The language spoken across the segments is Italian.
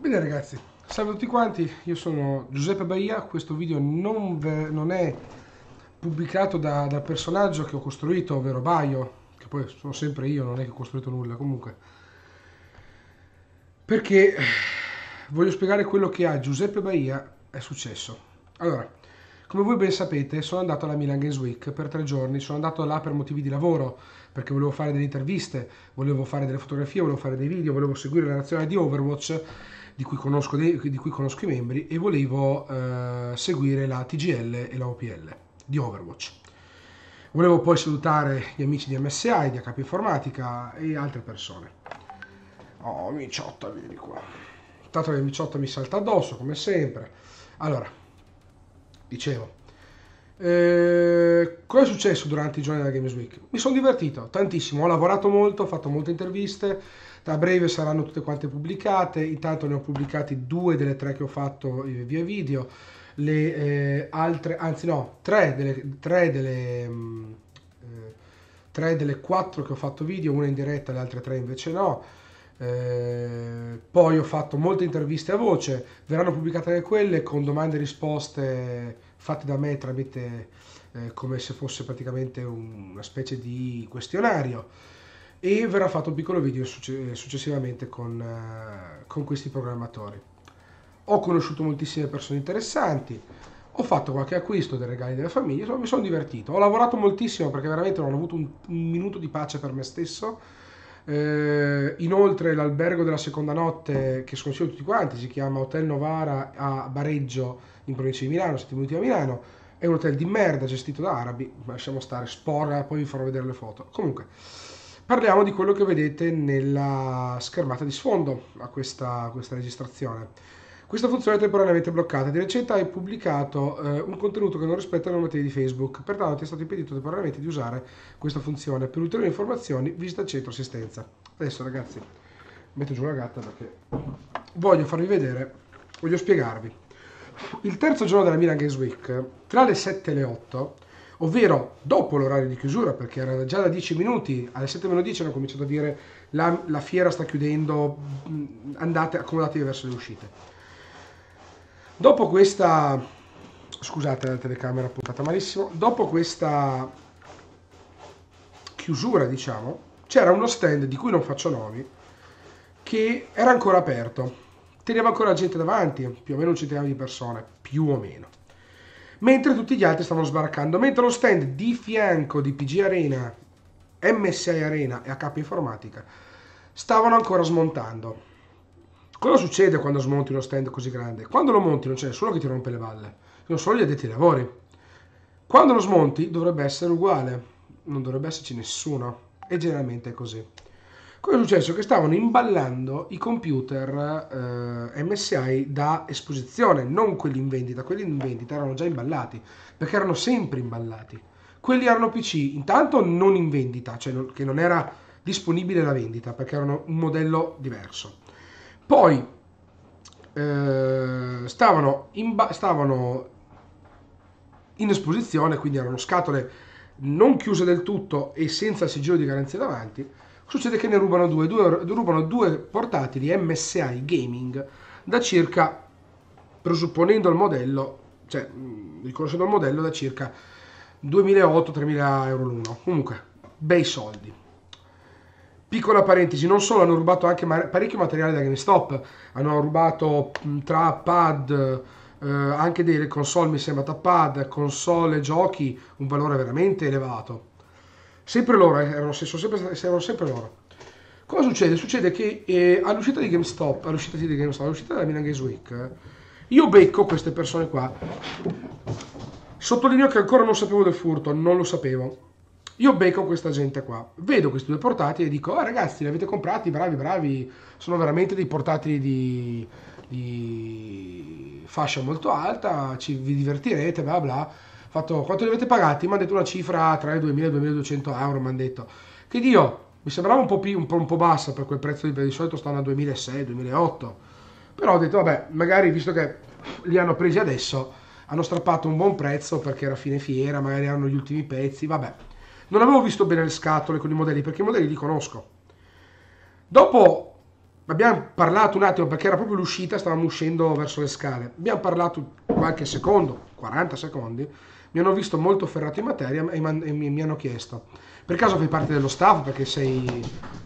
Bene ragazzi, salve a tutti quanti, io sono Giuseppe Baia, questo video non, non è pubblicato da, dal personaggio che ho costruito, ovvero Baio, che poi sono sempre io, non è che ho costruito nulla comunque, perché voglio spiegare quello che a Giuseppe Baia è successo. Allora, come voi ben sapete, sono andato alla Milan Games Week per tre giorni, sono andato là per motivi di lavoro, perché volevo fare delle interviste, volevo fare delle fotografie, volevo fare dei video, volevo seguire la nazionale di Overwatch, di cui conosco, di cui conosco i membri, e volevo eh, seguire la TGL e la OPL di Overwatch. Volevo poi salutare gli amici di MSI, di HP Informatica e altre persone. Oh, Miciotta, vieni qua. Tanto che Miciotta mi salta addosso, come sempre. Allora, dicevo, eh, cosa è successo durante i giorni della Games Week? Mi sono divertito tantissimo, ho lavorato molto, ho fatto molte interviste, a breve saranno tutte quante pubblicate, intanto ne ho pubblicati due delle tre che ho fatto via video, le eh, altre, anzi no, tre delle, tre delle, mh, mm, eh, tre delle quattro che ho fatto video, una in diretta, le altre tre invece no. Eh, poi ho fatto molte interviste a voce, verranno pubblicate anche quelle con domande e risposte fatte da me tramite eh, come se fosse praticamente una specie di questionario e verrà fatto un piccolo video successivamente con, uh, con questi programmatori. Ho conosciuto moltissime persone interessanti, ho fatto qualche acquisto dei regali della famiglia, mi sono divertito. Ho lavorato moltissimo perché veramente non ho avuto un, un minuto di pace per me stesso eh, inoltre l'albergo della seconda notte che sconsiglio tutti quanti si chiama Hotel Novara a Bareggio in provincia di Milano, siete venuti a Milano, è un hotel di merda gestito da arabi, lasciamo stare, sporra, poi vi farò vedere le foto. Comunque, parliamo di quello che vedete nella schermata di sfondo a questa, questa registrazione. Questa funzione è temporaneamente bloccata. Di recente hai pubblicato eh, un contenuto che non rispetta le normative di Facebook, pertanto ti è stato impedito temporaneamente di usare questa funzione. Per ulteriori informazioni visita il centro assistenza. Adesso ragazzi, metto giù la gatta perché voglio farvi vedere, voglio spiegarvi. Il terzo giorno della Milan Games Week, tra le 7 e le 8, ovvero dopo l'orario di chiusura, perché era già da 10 minuti, alle 7 meno 10 hanno cominciato a dire la, la fiera sta chiudendo, andate, accomodatevi verso le uscite. Dopo questa... Scusate la telecamera puntata malissimo. Dopo questa chiusura, diciamo, c'era uno stand di cui non faccio nomi, che era ancora aperto. Teneva ancora gente davanti, più o meno un centinaio di persone, più o meno. Mentre tutti gli altri stavano sbarcando, mentre lo stand di fianco di PG Arena, MSI Arena e AK Informatica stavano ancora smontando. Cosa succede quando smonti uno stand così grande? Quando lo monti non c'è nessuno che ti rompe le balle, sono solo gli addetti ai lavori. Quando lo smonti dovrebbe essere uguale, non dovrebbe esserci nessuno e generalmente è così. Cosa è successo? Che stavano imballando i computer eh, MSI da esposizione, non quelli in vendita. Quelli in vendita erano già imballati, perché erano sempre imballati. Quelli erano PC, intanto non in vendita, cioè non, che non era disponibile la vendita, perché erano un modello diverso. Poi eh, stavano, in stavano in esposizione, quindi erano scatole non chiuse del tutto e senza il sigillo di garanzia davanti. Succede che ne rubano due, due, rubano due portatili MSI Gaming da circa, presupponendo il modello, cioè riconoscendo il modello, da circa 2.800-3.000 euro l'uno. Comunque, bei soldi. Piccola parentesi, non solo, hanno rubato anche parecchio materiale da GameStop, hanno rubato tra pad, eh, anche delle console mi sembra tappad, console giochi, un valore veramente elevato. Sempre loro, eh, erano, sempre, erano sempre loro. Cosa succede? Succede che eh, all'uscita di GameStop, all'uscita di GameStop, all'uscita della Milan Games Week, io becco queste persone qua. Sottolineo che ancora non sapevo del furto, non lo sapevo io becco questa gente qua, vedo questi due portatili e dico, oh, ragazzi, li avete comprati, bravi, bravi, sono veramente dei portatili di, di fascia molto alta, ci, vi divertirete, bla bla. Fatto, quanto li avete pagati? Mi hanno detto una cifra tra i 2000 e i 2200 euro, mi hanno detto. Che Dio, mi sembrava un po', un po', un po', bassa per quel prezzo di, di solito stanno a 2006, 2008. Però ho detto, vabbè, magari visto che li hanno presi adesso, hanno strappato un buon prezzo perché era fine fiera, magari hanno gli ultimi pezzi, vabbè. Non avevo visto bene le scatole con i modelli perché i modelli li conosco. Dopo abbiamo parlato un attimo perché era proprio l'uscita, stavamo uscendo verso le scale. Abbiamo parlato qualche secondo, 40 secondi. Mi hanno visto molto ferrato in materia e, man- e mi, mi, hanno chiesto: Per caso fai parte dello staff? Perché sei,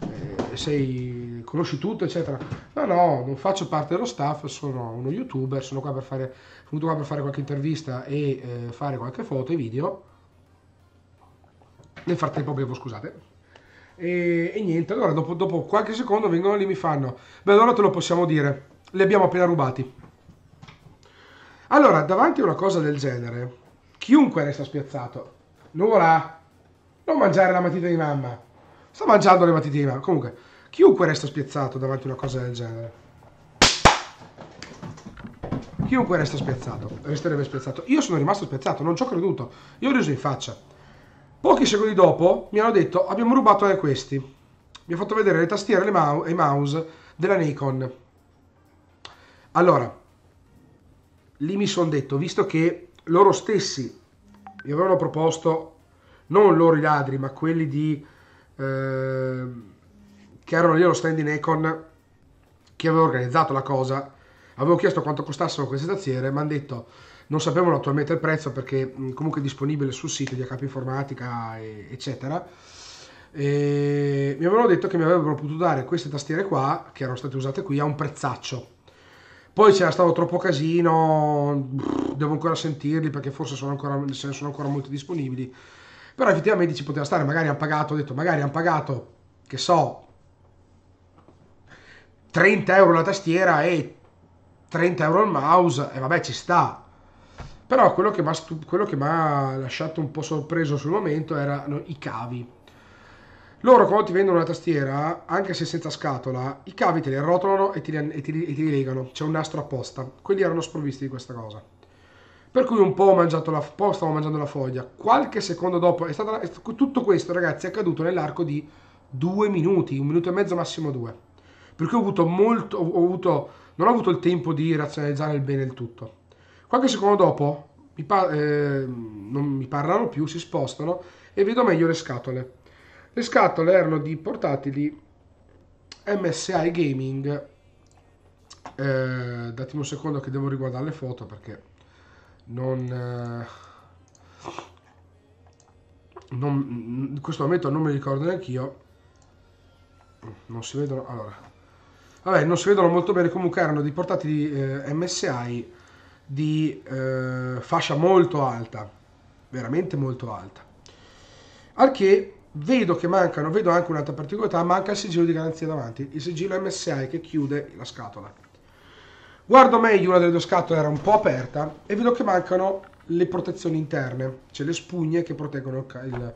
eh, sei, conosci tutto, eccetera. No, no, non faccio parte dello staff, sono uno youtuber, sono qua per fare, venuto qua per fare qualche intervista e eh, fare qualche foto e video. Nel frattempo bevo, scusate. E, e niente, allora dopo, dopo, qualche secondo vengono lì e mi fanno, beh allora te lo possiamo dire, li abbiamo appena rubati. Allora, davanti a una cosa del genere, chiunque resta spiazzato. Nuvola, non mangiare la matita di mamma. Sto mangiando le matite di mamma. Comunque, chiunque resta spiazzato davanti a una cosa del genere. Chiunque resta spiazzato, resterebbe spiazzato. Io sono rimasto spiazzato, non ci ho creduto. Io ho riso in faccia. Pochi secondi dopo mi hanno detto abbiamo rubato anche questi. Mi ha fatto vedere le tastiere e, e mouse della Nikon. Allora, lì mi sono detto, visto che loro stessi mi avevano proposto, non loro i ladri, ma quelli di, eh, che erano lì allo stand di Nikon, che aveva organizzato la cosa, avevo chiesto quanto costassero queste tastiere, mi hanno detto non sapevano attualmente il prezzo perché comunque è disponibile sul sito di HP Informatica eccetera. E mi avevano detto che mi avrebbero potuto dare queste tastiere qua che erano state usate qui a un prezzaccio poi c'era stato troppo casino devo ancora sentirli perché forse sono ancora, sono ancora molti disponibili però effettivamente ci poteva stare magari hanno pagato ho detto magari hanno pagato che so 30 euro la tastiera e 30 euro il mouse e vabbè ci sta però quello che mi ha lasciato un po' sorpreso sul momento erano i cavi. Loro quando ti vendono una tastiera, anche se senza scatola, i cavi te li arrotolano e ti, e ti, e ti li legano. C'è un nastro apposta. Quelli erano sprovvisti di questa cosa. Per cui un po' ho mangiato la, po stavo mangiando la foglia. Qualche secondo dopo, è stata, è, tutto questo ragazzi è accaduto nell'arco di due minuti, un minuto e mezzo massimo due. Per cui ho avuto molto, ho avuto, non ho avuto il tempo di razionalizzare il bene il tutto. Qualche secondo dopo mi eh, non mi parlano più, si spostano e vedo meglio le scatole. Le scatole erano di portatili MSI Gaming. Eh, datemi un secondo che devo riguardare le foto perché non, eh, non in questo momento non mi ricordo neanche io. Non si vedono. Allora, vabbè, non si vedono molto bene. Comunque erano dei portatili eh, MSI di eh, fascia molto alta, veramente molto alta. Al che vedo che mancano, vedo anche un'altra particolarità, manca il sigillo di garanzia davanti, il sigillo MSI che chiude la scatola. Guardo meglio, una delle due scatole era un po' aperta e vedo che mancano le protezioni interne, cioè le spugne che proteggono il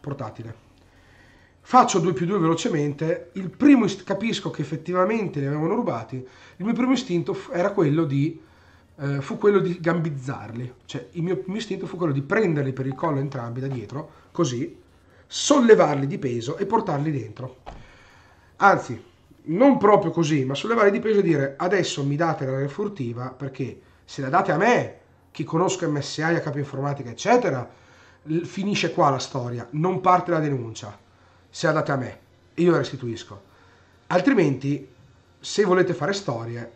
portatile. Faccio 2 più 2 velocemente, il primo capisco che effettivamente li avevano rubati, il mio primo istinto era quello di eh, fu quello di gambizzarli. Cioè, il mio, mio istinto fu quello di prenderli per il collo entrambi da dietro, così, sollevarli di peso e portarli dentro. Anzi, non proprio così, ma sollevarli di peso e dire adesso mi date la refurtiva perché se la date a me, chi conosco MSI, a capo informatica, eccetera, finisce qua la storia, non parte la denuncia. Se la date a me, io la restituisco. Altrimenti, se volete fare storie,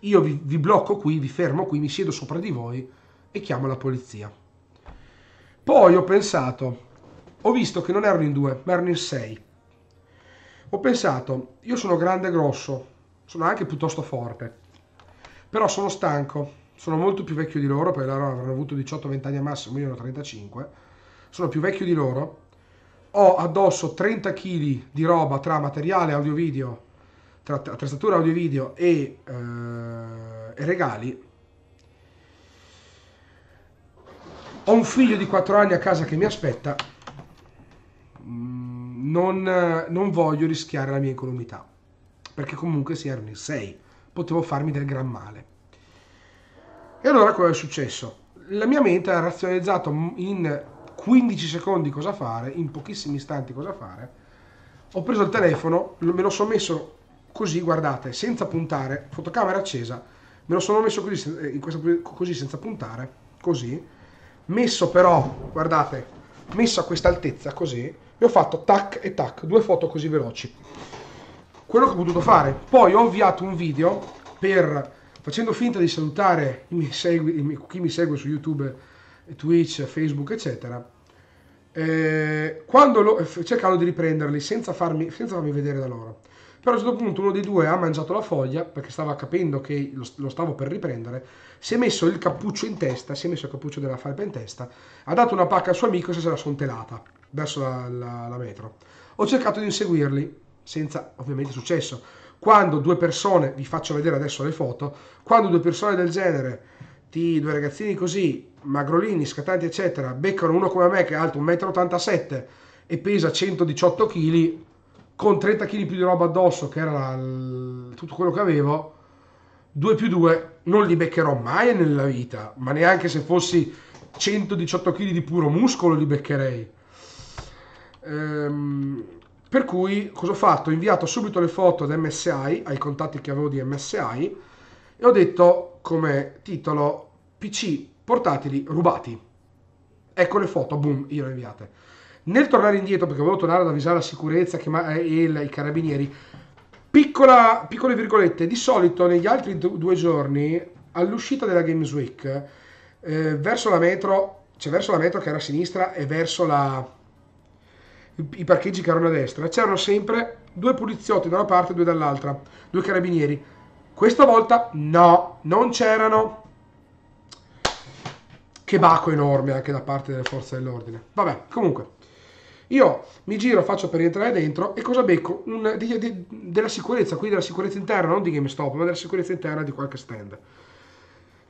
io vi, vi blocco qui, vi fermo qui, mi siedo sopra di voi e chiamo la polizia. Poi ho pensato, ho visto che non erano in due, ma erano in sei. Ho pensato, io sono grande e grosso, sono anche piuttosto forte, però sono stanco, sono molto più vecchio di loro, perché loro avranno avuto 18-20 anni al massimo, io ne ho 35, sono più vecchio di loro, ho addosso 30 kg di roba tra materiale audio-video tra attrezzatura audio video e, eh, e regali. Ho un figlio di 4 anni a casa che mi aspetta non, non voglio rischiare la mia incolumità perché comunque si erano in 6 potevo farmi del gran male. E allora cosa è successo? la mia mente ha razionalizzato in 15 secondi cosa fare in pochissimi istanti cosa fare. Ho preso il telefono me lo sono messo così guardate senza puntare fotocamera accesa me lo sono messo così, eh, questa, così senza puntare così. Messo però guardate messo a questa altezza così e ho fatto tac e tac due foto così veloci quello che ho potuto fare. Poi ho avviato un video per, facendo finta di salutare segui, chi mi segue su YouTube, Twitch, Facebook, eccetera. Eh, quando lo, cercando di riprenderli senza farmi, senza farmi vedere da loro. Però a un certo punto uno dei due ha mangiato la foglia perché stava capendo che lo, lo, stavo per riprendere, si è messo il cappuccio in testa, si è messo il cappuccio della farpa in testa, ha dato una pacca al suo amico e se la sono telata verso la, la, la metro. Ho cercato di inseguirli, senza ovviamente successo. Quando due persone, vi faccio vedere adesso le foto, quando due persone del genere, di due ragazzini così, magrolini, scattanti eccetera, beccano uno come me che è alto 1,87 m e pesa 118 kg, con 30 kg più di roba addosso, che era il, tutto quello che avevo, 2 più 2 non li beccherò mai nella vita, ma neanche se fossi 118 kg di puro muscolo li beccherei. Ehm, per cui cosa ho fatto? Ho inviato subito le foto ad MSI, ai contatti che avevo di MSI, e ho detto come titolo PC portatili rubati. Ecco le foto, boom, io le ho inviate. Nel tornare indietro, perché volevo tornare ad avvisare la sicurezza e i carabinieri, piccola, piccole virgolette, di solito negli altri due giorni, all'uscita della Games Week, eh, verso la metro, cioè verso la metro che era a sinistra e verso la, i parcheggi che erano a destra, c'erano sempre due poliziotti da una parte e due dall'altra, due carabinieri. Questa volta no, non c'erano. Che baco enorme anche da parte delle forze dell'ordine. Vabbè, comunque. Io mi giro, faccio per rientrare dentro e cosa becco? Un, di, di, della sicurezza, quindi della sicurezza interna, non di GameStop, ma della sicurezza interna di qualche stand.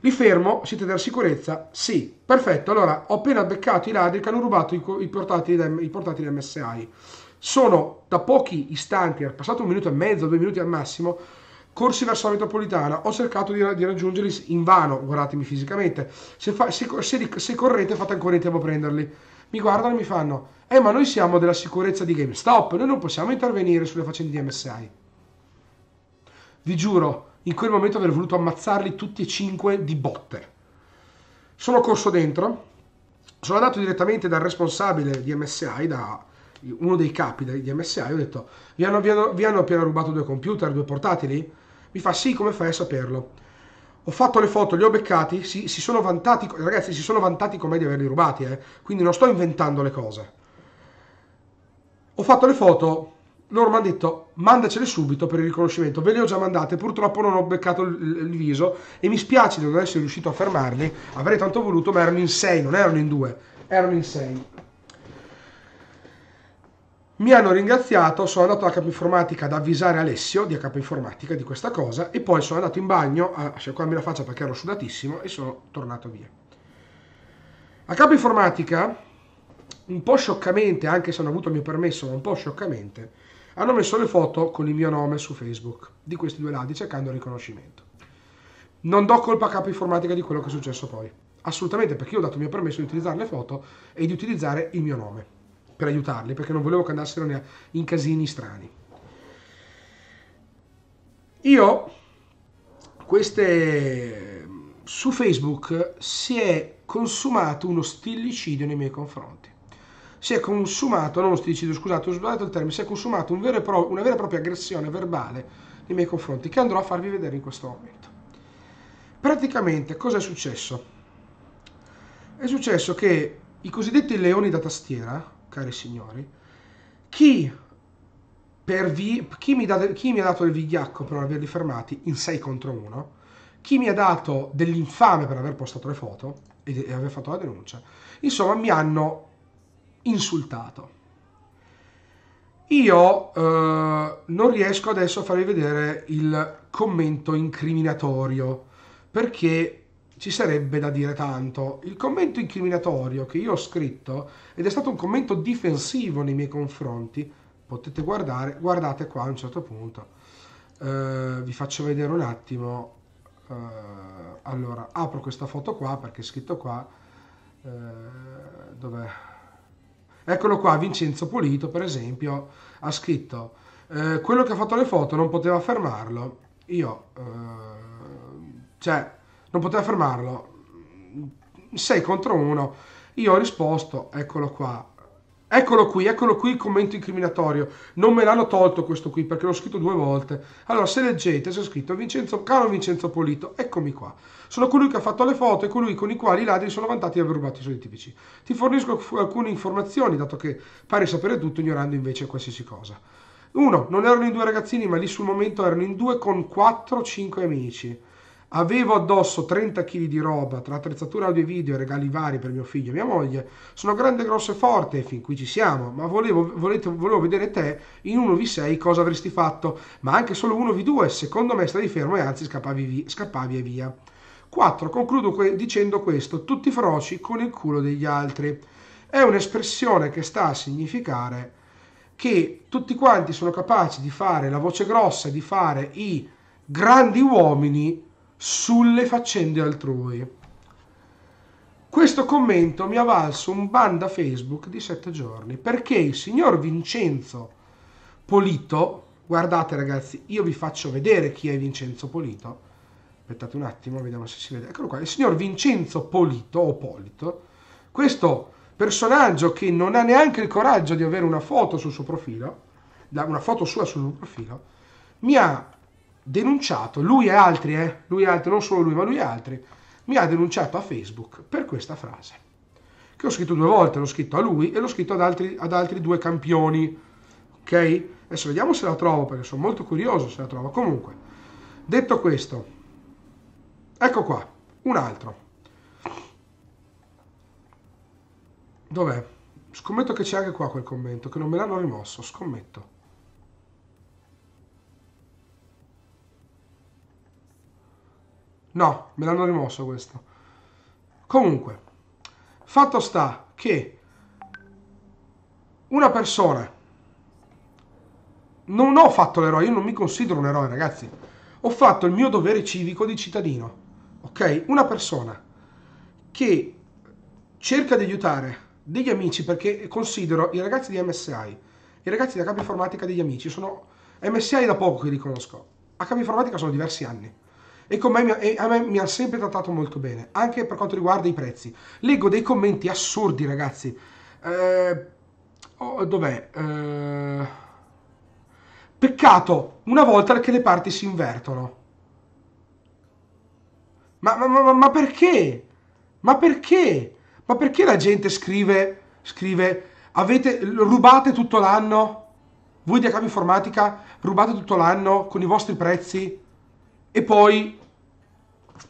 Li fermo, siete della sicurezza? Sì, perfetto. Allora, ho appena beccato i ladri che hanno rubato i, i, portatili, i portatili MSI. Sono da pochi istanti, è passato un minuto e mezzo, due minuti al massimo, corsi verso la metropolitana. Ho cercato di, di raggiungerli in vano, guardatemi fisicamente. Se, fa, se, se, se correte, fate ancora in tempo a prenderli. Mi guardano e mi fanno, eh ma noi siamo della sicurezza di GameStop, noi non possiamo intervenire sulle faccende di MSI. Vi giuro, in quel momento avrei voluto ammazzarli tutti e cinque di botte. Sono corso dentro, sono andato direttamente dal responsabile di MSI, da uno dei capi di MSI, ho detto, vi hanno, vi hanno, vi hanno appena rubato due computer, due portatili? Mi fa, sì, come fai a saperlo? Ho fatto le foto, li ho beccati, si, si sono vantati, ragazzi, si sono vantati con me di averli rubati, eh? quindi non sto inventando le cose. Ho fatto le foto, loro mi hanno detto mandacele subito per il riconoscimento, ve le ho già mandate, purtroppo non ho beccato il, il viso e mi spiace di non essere riuscito a fermarli, avrei tanto voluto, ma erano in sei, non erano in due, erano in sei. Mi hanno ringraziato, sono andato alla capo informatica ad avvisare Alessio di capo informatica di questa cosa e poi sono andato in bagno a sciacquarmi la faccia perché ero sudatissimo e sono tornato via. A capo informatica, un po' scioccamente, anche se hanno avuto il mio permesso, ma un po' scioccamente, hanno messo le foto con il mio nome su Facebook di questi due ladri cercando riconoscimento. Non do colpa a capo informatica di quello che è successo poi. Assolutamente, perché io ho dato il mio permesso di utilizzare le foto e di utilizzare il mio nome per aiutarli, perché non volevo che andassero in casini strani. Io, queste, su Facebook si è consumato uno stillicidio nei miei confronti si è consumato, non sticido, scusate, ho sbagliato il termine, si è consumato un pro, una vera e propria aggressione verbale nei miei confronti che andrò a farvi vedere in questo momento. Praticamente cosa è successo? È successo che i cosiddetti leoni da tastiera, cari signori, chi, vi, chi, mi, da, chi mi, ha dato il vigliacco per non averli fermati in 6 contro 1, chi mi ha dato dell'infame per aver postato le foto e, e aver fatto la denuncia, insomma mi hanno insultato. Io eh, non riesco adesso a farvi vedere il commento incriminatorio perché ci sarebbe da dire tanto. Il commento incriminatorio che io ho scritto ed è stato un commento difensivo nei miei confronti, potete guardare, guardate qua a un certo punto. Uh, vi faccio vedere un attimo. Uh, allora, apro questa foto qua perché è scritto qua. Uh, dov'è? Eccolo qua, Vincenzo Polito, per esempio, ha scritto eh, quello che ha fatto le foto non poteva fermarlo. Io, eh, cioè, non poteva fermarlo. 6 contro 1. Io ho risposto, eccolo qua, Eccolo qui, eccolo qui il commento incriminatorio. Non me l'hanno tolto questo qui perché l'ho scritto due volte. Allora, se leggete, c'è scritto Vincenzo, caro Vincenzo Polito, eccomi qua. Sono colui che ha fatto le foto e colui con i quali i ladri sono vantati di aver rubato i soliti tipici. Ti fornisco alcune informazioni, dato che pare sapere tutto, ignorando invece qualsiasi cosa. Uno, non erano in due ragazzini, ma lì sul momento erano in due con 4-5 amici. Avevo addosso 30 kg di roba tra attrezzature audio e video e regali vari per mio figlio e mia moglie. Sono grande, grosso e forte, e fin qui ci siamo, ma volevo, volete, volevo vedere te in 1v6 cosa avresti fatto, ma anche solo 1v2, secondo me stavi fermo e anzi scappavi, via, scappavi e via. 4. Concludo que- dicendo questo, tutti feroci con il culo degli altri. È un'espressione che sta a significare che tutti quanti sono capaci di fare la voce grossa, di fare i grandi uomini sulle faccende altrui. Questo commento mi ha valso un ban da Facebook di sette giorni perché il signor Vincenzo Polito, guardate ragazzi, io vi faccio vedere chi è Vincenzo Polito. Aspettate un attimo, vediamo se si vede. Eccolo qua, il signor Vincenzo Polito o Polito, questo personaggio che non ha neanche il coraggio di avere una foto sul suo profilo, una foto sua sul suo profilo, mi ha denunciato, lui e altri, eh, lui e altri, non solo lui, ma lui e altri, mi ha denunciato a Facebook per questa frase. Che ho scritto due volte, l'ho scritto a lui e l'ho scritto ad altri, ad altri due campioni. Ok? Adesso vediamo se la trovo perché sono molto curioso se la trovo. Comunque, detto questo, ecco qua, un altro. Dov'è? Scommetto che c'è anche qua quel commento, che non me l'hanno rimosso, scommetto. No, me l'hanno rimosso questo. Comunque, fatto sta che una persona non ho fatto l'eroe, io non mi considero un eroe, ragazzi. Ho fatto il mio dovere civico di cittadino. Ok? Una persona che cerca di aiutare degli amici perché considero i ragazzi di MSI, i ragazzi da capo informatica degli amici, sono MSI da poco che li conosco. A capo informatica sono diversi anni e, me, e a me mi ha sempre trattato molto bene, anche per quanto riguarda i prezzi. Leggo dei commenti assurdi, ragazzi. Eh, oh, dov'è? Eh, peccato, una volta che le parti si invertono. Ma, ma, ma, ma perché? Ma perché? Ma perché la gente scrive, scrive, avete, rubate tutto l'anno? Voi di Acab Informatica rubate tutto l'anno con i vostri prezzi? E poi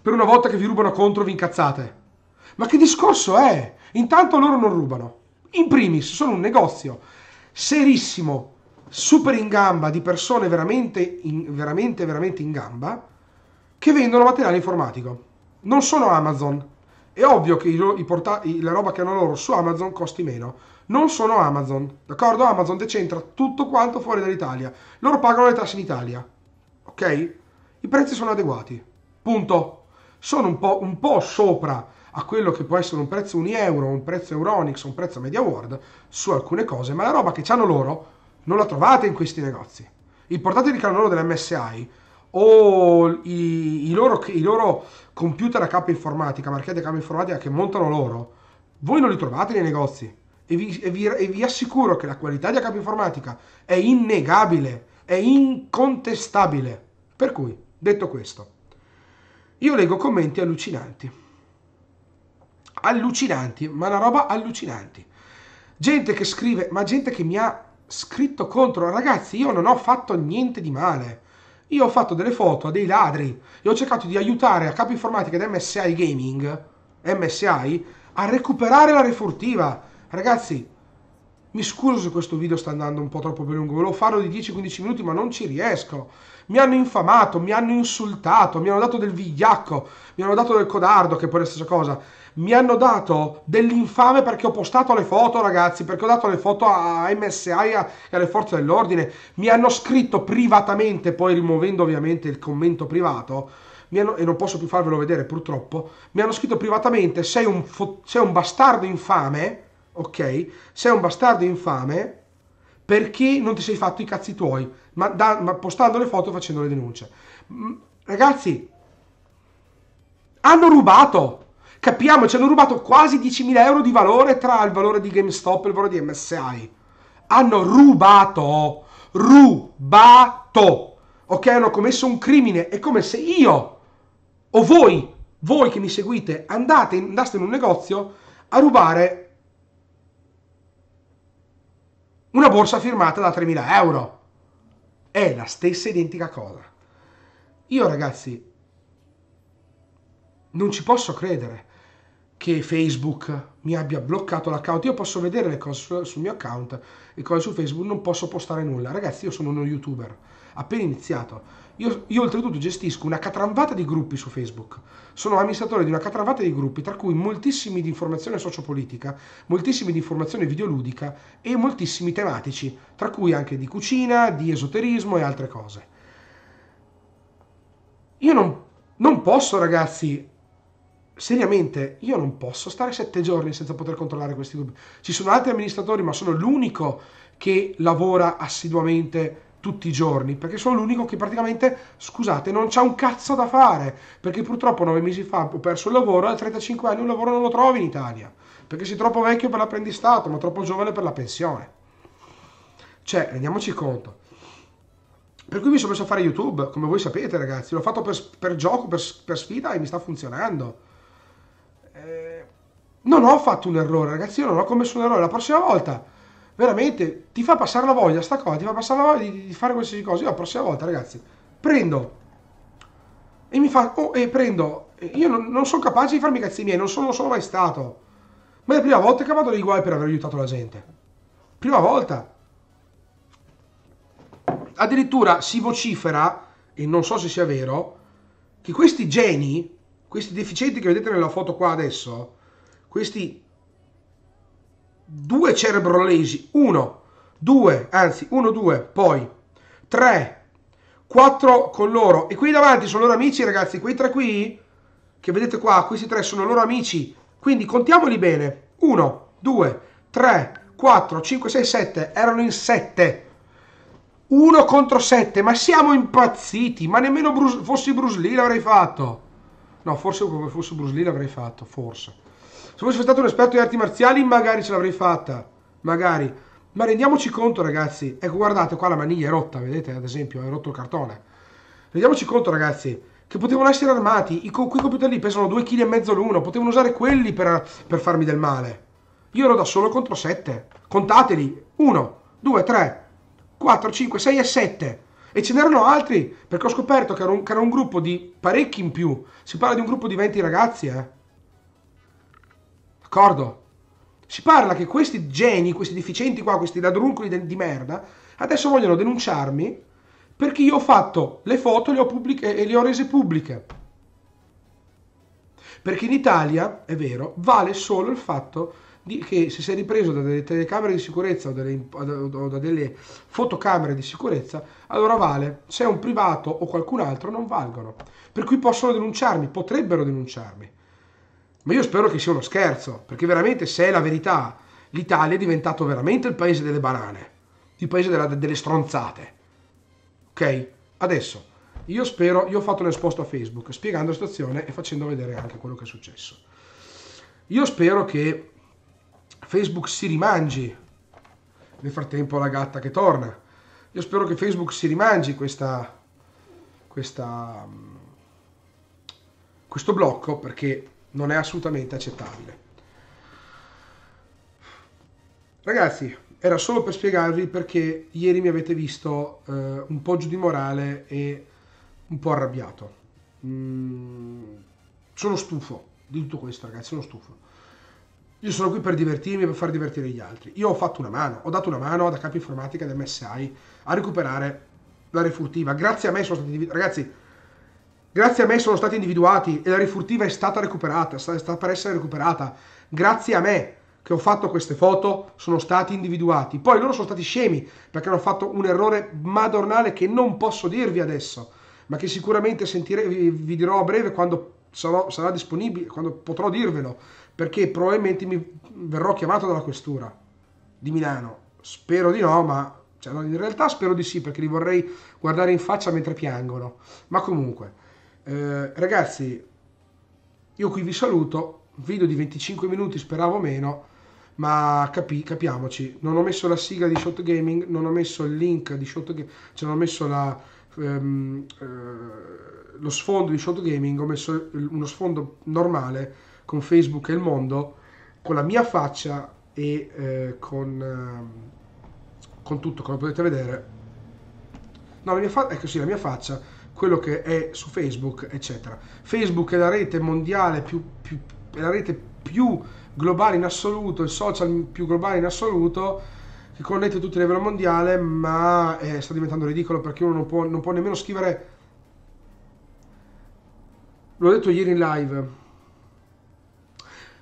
per una volta che vi rubano contro vi incazzate. Ma che discorso è? Intanto loro non rubano. In primis, sono un negozio serissimo, super in gamba di persone veramente, in, veramente, veramente in gamba che vendono materiale informatico. Non sono Amazon. È ovvio che i, i porta- la roba che hanno loro su Amazon costi meno. Non sono Amazon, d'accordo? Amazon decentra tutto quanto fuori dall'Italia. Loro pagano le tasse in Italia. Ok? I prezzi sono adeguati. Punto. Sono un po', un po', sopra a quello che può essere un prezzo Unieuro, un prezzo Euronix, un prezzo MediaWorld su alcune cose, ma la roba che hanno loro non la trovate in questi negozi. I portatili che hanno loro dell'MSI o i, i, loro, i loro computer a capa informatica, marchiate a capa informatica che montano loro, voi non li trovate nei negozi. E vi, e vi, e vi assicuro che la qualità di capa informatica è innegabile, è incontestabile. Per cui Detto questo, io leggo commenti allucinanti. Allucinanti, ma una roba allucinanti. Gente che scrive, ma gente che mi ha scritto contro. Ragazzi, io non ho fatto niente di male. Io ho fatto delle foto a dei ladri e ho cercato di aiutare a capo informatica di MSI Gaming, MSI, a recuperare la refurtiva. Ragazzi, mi scuso se questo video sta andando un po' troppo per lungo, volevo farlo di 10-15 minuti ma non ci riesco. Mi hanno infamato, mi hanno insultato, mi hanno dato del vigliacco, mi hanno dato del codardo, che poi è la stessa cosa. Mi hanno dato dell'infame perché ho postato le foto, ragazzi, perché ho dato le foto a MSI e alle forze dell'ordine. Mi hanno scritto privatamente, poi rimuovendo ovviamente il commento privato, hanno, e non posso più farvelo vedere purtroppo, mi hanno scritto privatamente sei un, sei un bastardo infame ok? Sei un bastardo infame perché non ti sei fatto i cazzi tuoi, ma, da, ma postando le foto e facendo le denunce. Mm, ragazzi, hanno rubato. Capiamo, ci hanno rubato quasi 10.000 euro di valore tra il valore di GameStop e il valore di MSI. Hanno rubato, rubato, ok? Hanno commesso un crimine. È come se io o voi, voi che mi seguite, andate, andaste in un negozio a rubare una borsa firmata da 3.000 euro. È la stessa identica cosa. Io ragazzi, non ci posso credere che Facebook mi abbia bloccato l'account. Io posso vedere le cose sul, mio account, le cose su Facebook, non posso postare nulla. Ragazzi, io sono uno youtuber, appena iniziato. Io, io, oltretutto gestisco una catranvata di gruppi su Facebook. Sono amministratore di una catranvata di gruppi, tra cui moltissimi di informazione sociopolitica, moltissimi di informazione videoludica e moltissimi tematici, tra cui anche di cucina, di esoterismo e altre cose. Io non, non posso, ragazzi, seriamente, io non posso stare sette giorni senza poter controllare questi gruppi. Ci sono altri amministratori, ma sono l'unico che lavora assiduamente tutti i giorni, perché sono l'unico che praticamente, scusate, non c'ha un cazzo da fare, perché purtroppo nove mesi fa ho perso il lavoro e a 35 anni un lavoro non lo trovo in Italia, perché sei troppo vecchio per l'apprendistato, ma troppo giovane per la pensione. Cioè, rendiamoci conto. Per cui mi sono messo a fare YouTube, come voi sapete ragazzi, l'ho fatto per, per gioco, per, per, sfida e mi sta funzionando. Eh, non ho fatto un errore ragazzi, io non ho commesso un errore, la prossima volta veramente ti fa passare la voglia sta cosa, ti fa passare la voglia di, di fare queste cose. Io la prossima volta, ragazzi, prendo e mi fa, oh, e prendo, io non, non sono capace di farmi cazzi miei, non sono, sono mai stato. Ma è la prima volta che vado nei guai per aver aiutato la gente. Prima volta. Addirittura si vocifera, e non so se sia vero, che questi geni, questi deficienti che vedete nella foto qua adesso, questi due cerebrolesi, uno, due, anzi uno, due, poi tre, quattro con loro e qui davanti sono loro amici ragazzi, quei tre qui che vedete qua, questi tre sono loro amici, quindi contiamoli bene, uno, due, tre, quattro, cinque, sei, sette, erano in sette. Uno contro sette, ma siamo impazziti, ma nemmeno Bruce, fossi Bruce Lee l'avrei fatto. No, forse come fossi Bruce Lee l'avrei fatto, forse. Se fossi stato un esperto di arti marziali magari ce l'avrei fatta, magari. Ma rendiamoci conto ragazzi, ecco guardate qua la maniglia è rotta, vedete ad esempio, è rotto il cartone. Rendiamoci conto ragazzi, che potevano essere armati, I, quei computer lì pesano 2,5 kg l'uno, potevano usare quelli per, per farmi del male. Io ero da solo contro 7. Contateli. 1, 2, 3, 4, 5, 6 e 7. E ce n'erano altri, perché ho scoperto che era, un, che era un gruppo di parecchi in più. Si parla di un gruppo di 20 ragazzi, eh. D'accordo? Si parla che questi geni, questi deficienti qua, questi ladruncoli di merda, adesso vogliono denunciarmi perché io ho fatto le foto le ho pubbliche, e le ho rese pubbliche. Perché in Italia, è vero, vale solo il fatto di, che se sei ripreso da delle telecamere di sicurezza o, delle, o da delle fotocamere di sicurezza, allora vale. Se è un privato o qualcun altro non valgono. Per cui possono denunciarmi, potrebbero denunciarmi. Ma io spero che sia uno scherzo, perché veramente se è la verità, l'Italia è diventato veramente il paese delle banane, il paese della, delle stronzate. Ok? Adesso, io spero, io ho fatto un esposto a Facebook spiegando la situazione e facendo vedere anche quello che è successo. Io spero che Facebook si rimangi, nel frattempo la gatta che torna, io spero che Facebook si rimangi questa, questa, questo blocco perché non è assolutamente accettabile. Ragazzi, era solo per spiegarvi perché ieri mi avete visto eh, un po' giù di morale e un po' arrabbiato. Mm, sono stufo di tutto questo, ragazzi, sono stufo. Io sono qui per divertirmi per far divertire gli altri. Io ho fatto una mano, ho dato una mano ad capo informatica del MSI a recuperare la refurtiva. Grazie a me sono stati... Ragazzi, Grazie a me sono stati individuati e la rifurtiva è stata recuperata, sta per essere recuperata. Grazie a me che ho fatto queste foto sono stati individuati. Poi loro sono stati scemi perché hanno fatto un errore madornale che non posso dirvi adesso, ma che sicuramente sentire, vi, vi dirò a breve quando sarò, sarà disponibile, quando potrò dirvelo, perché probabilmente mi verrò chiamato dalla questura di Milano. Spero di no, ma cioè, in realtà spero di sì perché li vorrei guardare in faccia mentre piangono. Ma comunque. Eh, ragazzi, io qui vi saluto, video di 25 minuti, speravo meno, ma capi, capiamoci, non ho messo la sigla di Shot Gaming, non ho messo il link di Shot Gaming, cioè non ho messo la, ehm, eh, lo sfondo di Shot Gaming, ho messo uno sfondo normale con Facebook e il mondo, con la mia faccia e eh, con, eh, con tutto, come potete vedere. No, la mia, fa- ecco sì, la mia faccia, quello che è su Facebook, eccetera. Facebook è la rete mondiale più, più è la rete più globale in assoluto, il social più globale in assoluto, che connette tutti a livello mondiale, ma eh, sta diventando ridicolo perché uno non può, non può nemmeno scrivere... L'ho detto ieri in live.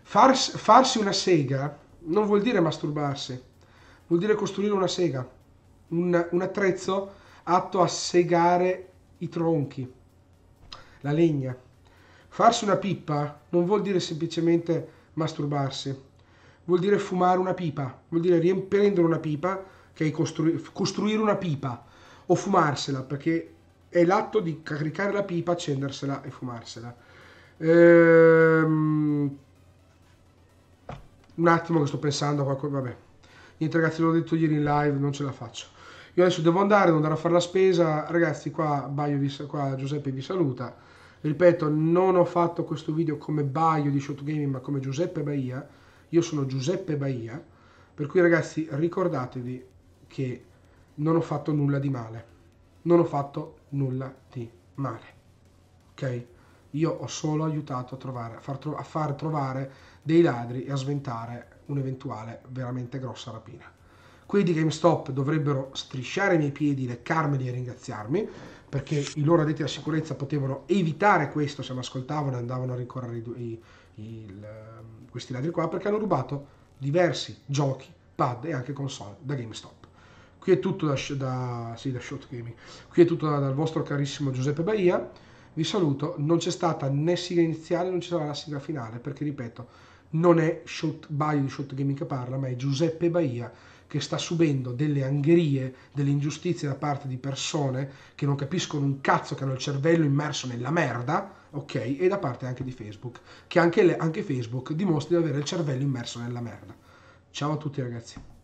Fars, farsi una sega non vuol dire masturbarsi, vuol dire costruire una sega, un, un attrezzo atto a segare i tronchi, la legna. Farsi una pippa non vuol dire semplicemente masturbarsi, vuol dire fumare una pipa, vuol dire prendere una pipa, che è costru- costruire una pipa, o fumarsela, perché è l'atto di caricare la pipa, accendersela e fumarsela. Ehm... Un attimo che sto pensando a qualcosa, vabbè. Niente ragazzi, l'ho detto ieri in live, non ce la faccio. Io adesso devo andare, devo andare a fare la spesa. Ragazzi, qua, vi, qua Giuseppe vi saluta Ripeto, non ho fatto questo video come Baio di Shot Gaming, ma come Giuseppe Baia. Io sono Giuseppe Baia, per cui ragazzi ricordatevi che non ho fatto nulla di male. Non ho fatto nulla di male. Ok? Io ho solo aiutato a, trovare, a, far, a far trovare dei ladri e a sventare un'eventuale veramente grossa rapina. Quelli di GameStop dovrebbero strisciare i miei piedi, leccarmeli e ringraziarmi, perché i loro addetti alla sicurezza potevano evitare questo se mi ascoltavano e andavano a rincorrere i, i, ehm, questi ladri qua, perché hanno rubato diversi giochi, pad e anche console da GameStop. Qui è tutto da, da, sì, da Shot Gaming. Qui è tutto dal vostro carissimo Giuseppe Baia. Vi saluto. Non c'è stata né sigla iniziale, non ci sarà la sigla finale, perché ripeto, non è Shot Baio di Shot Gaming che parla, ma è Giuseppe Baia che sta subendo delle angherie, delle ingiustizie da parte di persone che non capiscono un cazzo, che hanno il cervello immerso nella merda, ok? E da parte anche di Facebook, che anche, le, anche Facebook dimostra di avere il cervello immerso nella merda. Ciao a tutti ragazzi.